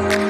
Bye.